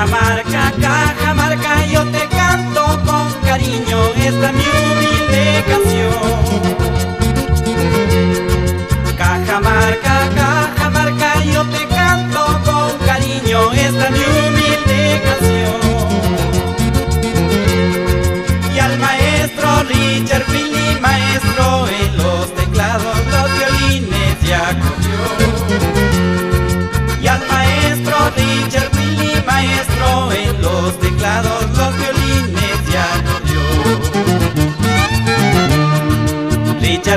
Jacamarca,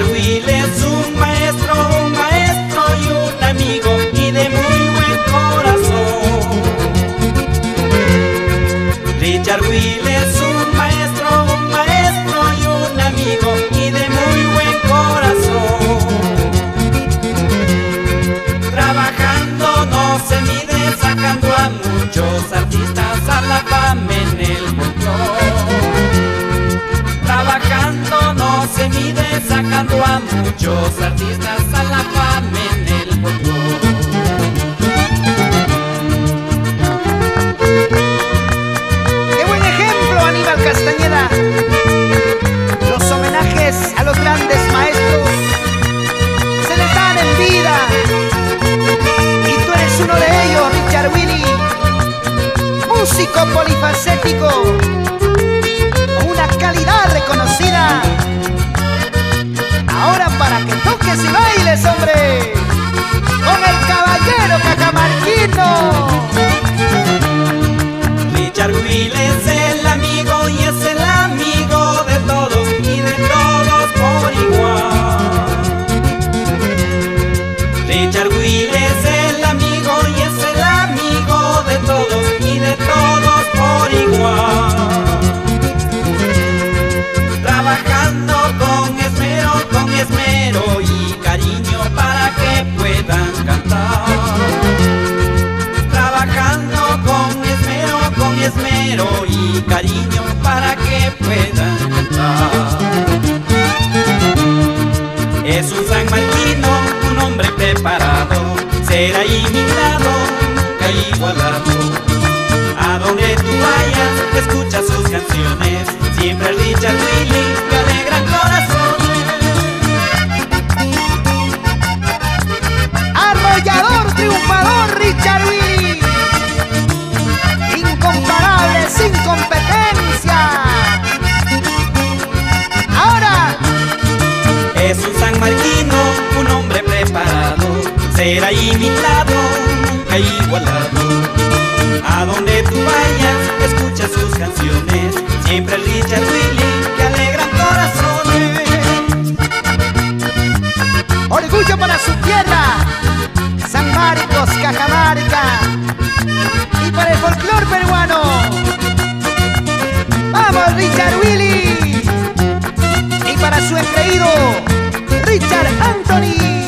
Will es un maestro, fama en el mundo. Trabajando no se mide, sacando a muchos artistas a la fama en el mundo. Músico polifacético, una calidad reconocida. Ahora para que y cariño para que puedan cantar. Es un San Marquino, un hombre preparado, será imitado, nunca igualado. A donde tú vayas, competencia. Ahora, Es un San Marquino, un hombre preparado, será imitado, nunca igualado. A donde tú vayas, escucha sus canciones, siempre Richard Willy que alegran corazones. orgullo para su tierra. San Marcos, Cajamarca. Y para el folclor peruano. ¡Vamos, Richard Willy! Y para su engreído, Richard Anthony.